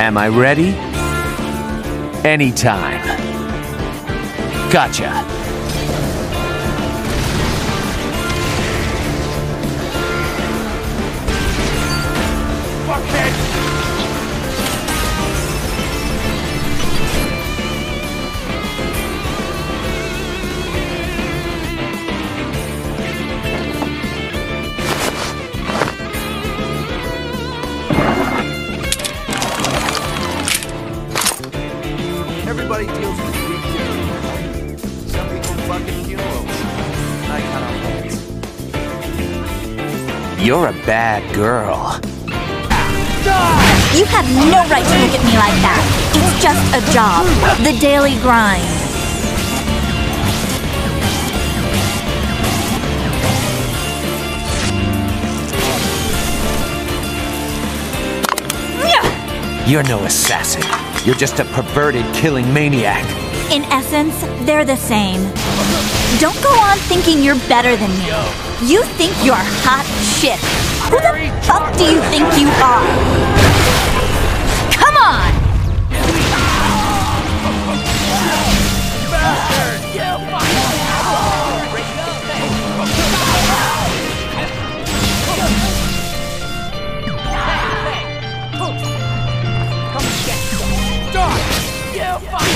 Am I ready? Anytime. Gotcha. Everybody deals with grief differently. Some people fucking funerals. I kind of You're a bad girl. You have no right to look at me like that. It's just a job. The daily grind. You're no assassin. You're just a perverted killing maniac. In essence, they're the same. Don't go on thinking you're better than me. You think you're hot shit. Who the fuck do you think you are? yourself up!